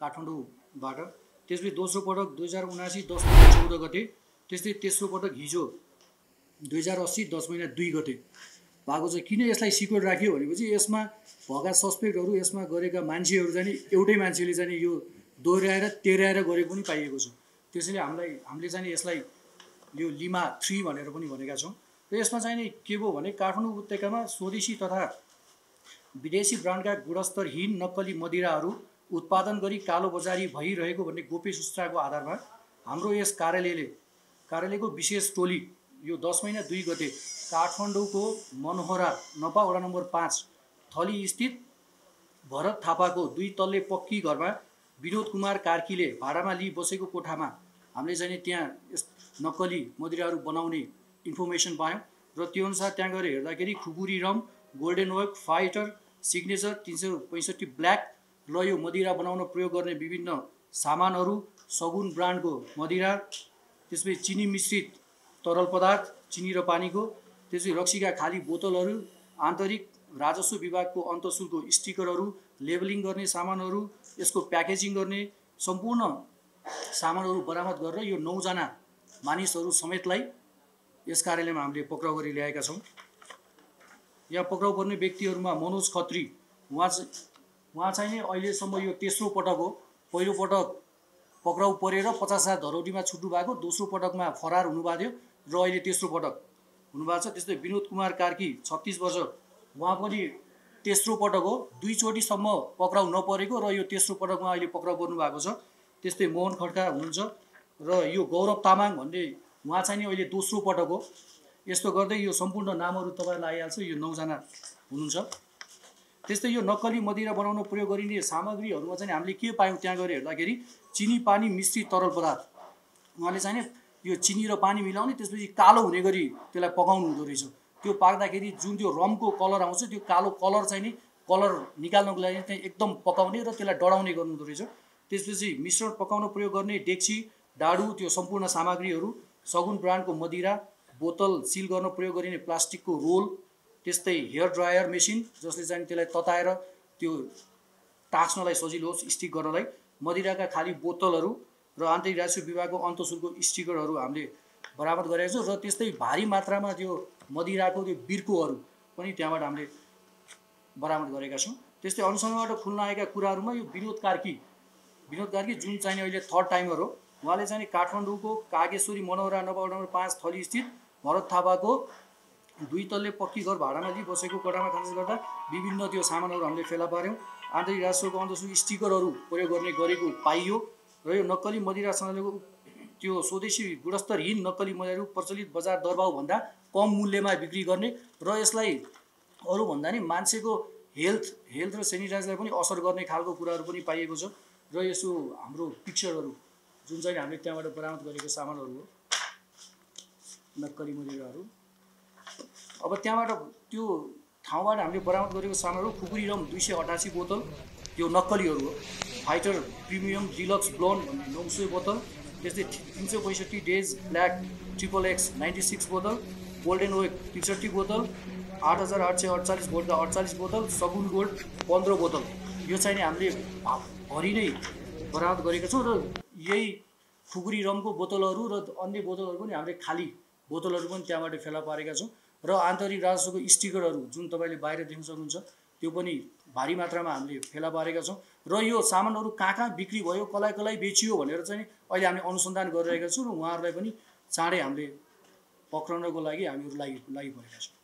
काठमाडौँबाट। त्यसपछि दोस्रो पटक दुई हजार उनासी दस महिना चौध गते त्यस्तै तेस्रो पटक हिजो दुई हजार अस्सी दस महिना दुई गते। भएको छ किन यसलाई सिक्योर राख्यो भनेपछि यसमा भएका सस्पेक्टहरू यसमा गरेका मान्छेहरू चाहिँ नि एउटै मान्छेले चाहिँ नि यो दोहोऱ्याएर तेह्राएर गरेको पनि पाइएको छ। त्यसैले हामीलाई हामीले चाहिँ यसलाई यो लिमा थ्री भनेर पनि भनेका छौँ। र यसमा चाहिँ के भयो भने काठमाडौँ उपत्यकामा स्वदेशी तथा विदेशी ब्रान्डका गुणस्तरहीन नक्कली मदिराहरू उत्पादन गरी कालोबजारी भइरहेको भन्ने गोप्य सूचनाको आधारमा हाम्रो यस कार्यालयले कार्यालयको विशेष टोली यो दस महिना दुई गते काठमाडौँको मनोहरा नपा वडा नम्बर पाँच थली स्थित भरत थापाको दुई तल्ले पक्की घरमा विनोद कुमार कार्कीले भाडामा लिई बसेको कोठामा हामीले चाहिँ त्यहाँ यस नक्कली मदिराहरू बनाउने इन्फर्मेसन पायौँ र त्यो अनुसार त्यहाँ गएर हेर्दाखेरि Khukuri rum golden work fighter signature तिन सय पैँसठी ब्ल्याक र यो मदिरा बनाउन प्रयोग गर्ने विभिन्न सामानहरू सगुन ब्रान्डको मदिरा त्यसपछि चिनी मिश्रित तरल पदार्थ चिनी र पानीको त्यसपछि रक्सीका खाली बोतलहरू आन्तरिक राजस्व विभागको अन्तशुल्क स्टिकरहरू लेबलिङ गर्ने सामानहरू यसको प्याकेजिङ गर्ने सम्पूर्ण सामानहरू बरामद गरेर यो नौजना मानिसहरू समेतलाई यस कार्यालयमा हामीले पक्राउ गरी ल्याएका छौँ। यहाँ पक्राउ पर्ने व्यक्तिहरूमा मनोज खत्री उहाँ उहाँ चाहिँ अहिलेसम्म यो तेस्रो पटक हो। पहिलो पटक पक्राउ परेर पचास हजार धरौटीमा छुट्नु भएको दोस्रो पटकमा फरार हुनुभएको थियो र अहिले तेस्रो पटक हुनुभएको छ। त्यस्तै विनोद कुमार कार्की छत्तिस वर्ष उहाँ पनि तेस्रो पटक हो। दुईचोटिसम्म पक्राउ नपरेको र यो तेस्रो पटकमा अहिले पक्राउ पर्नु भएको छ। त्यस्तै मोहन खड्का हुनुहुन्छ र यो गौरव तामाङ भन्ने उहाँ चाहिँ नि अहिले दोस्रो पटक हो। यस्तो गर्दै यो सम्पूर्ण नामहरू तपाईँहरूलाई आइहाल्छ। यो नौजना हुनुहुन्छ। त्यस्तै यो नक्कली मदिरा बनाउन प्रयोग गरिने सामग्रीहरूमा चाहिँ हामीले के पायौँ त्यहाँ गएर हेर्दाखेरि चिनी पानी मिश्रित तरल पदार्थ। उहाँले चाहिँ यो चिनी र पानी मिलाउने त्यसपछि कालो हुने गरी त्यसलाई पकाउनु हुँदो रहेछ। त्यो पाक्दाखेरि जुन त्यो रमको कलर आउँछ त्यो कालो कलर चाहिँ नि कलर निकाल्नको लागि चाहिँ एकदम पकाउने र त्यसलाई डढाउने गर्नु हुँदो रहेछ। त्यसपछि मिश्रण पकाउन प्रयोग गर्ने डेक्ची डाडु त्यो सम्पूर्ण सामग्रीहरू सगुन ब्रान्डको मदिरा बोतल सिल गर्न प्रयोग गरिने प्लास्टिकको रोल त्यस्तै हेयर ड्रायर मेसिन जसले चाहिँ त्यसलाई तताएर त्यो टाँच्नलाई सजिलो होस् स्टिक गर्नलाई मदिराका खाली बोतलहरू र आन्तरिक राजस्व विभागको अन्तशुल्क स्टिकरहरू हामीले बरामद गरेका छौँ र त्यस्तै भारी मात्रामा त्यो मदिराको त्यो बिर्कोहरू पनि त्यहाँबाट हामीले बरामद गरेका छौँ। त्यस्तै अनुसन्धानबाट खुल्न आएका कुराहरूमा यो विनोद कार्की विनोद कार्की जुन चाहिँ अहिले थर्ड टाइमर हो उहाँले चाहिँ काठमाडौँको कागेश्वरी मनोहरा नम्बर पाँच थली स्थित भरत थापाको दुई तल्ले पक्की घर भाडामा लिई बसेको कोठामा खारेज गर्दा विभिन्न त्यो सामानहरू हामीले फेला पार्यौँ आन्तरिक राजस्वको अन्तसु स्टिकरहरू प्रयोग गर्ने गरेको पाइयो र यो नक्कली मदिरा सङ्घको त्यो स्वदेशी गुणस्तरहीन नक्कली मदिराहरू प्रचलित बजार दरबाउभन्दा कम मूल्यमा बिक्री गर्ने र यसलाई अरूभन्दा नि मान्छेको हेल्थ हेल्थ र सेनिटाइजलाई पनि असर गर्ने खालको कुराहरू पनि पाइएको छ र यसो हाम्रो पिक्चरहरू जुन चाहिँ हामीले त्यहाँबाट बरामद गरेको सामानहरू हो नक्कली मदिराहरू। अब त्यहाँबाट त्यो ठाउँबाट हामीले बरामद गरेको सामानहरू खुकुरी रम दुई सय अठासी बोतल त्यो नक्कलीहरू हो। फाइटर प्रिमियम डिलक्स ब्लोन भन्ने नौ सय बोतल त्यस्तै तिन सय पैँसठी days black triple X ninety six बोतल गोल्डेन वेक त्रिसठी बोतल आठ हजार आठ सय अडचालिस भोल्टका अडचालिस बोतल सगुन गोल्ड पन्ध्र बोतल। यो चाहिँ नि हामीले भरि नै बरामद गरेका छौँ र यही खुकुरी रमको बोतलहरू र अन्य बोतलहरू पनि हामीले खाली बोतलहरू पनि त्यहाँबाट फेला पारेका छौँ। र आन्तरिक राजस्वको स्टिकरहरू जुन तपाईँले बाहिर देख्न सक्नुहुन्छ त्यो पनि भारी मात्रामा हामीले फेला पारेका छौँ। र यो सामानहरू कहाँ कहाँ बिक्री भयो कसलाई कसलाई बेचियो भनेर चाहिँ अहिले हामीले अनुसन्धान गरिरहेका छौँ र उहाँहरूलाई पनि चाँडै हामीले पक्रनको लागि हामीहरू लागि लागि परेका छौँ।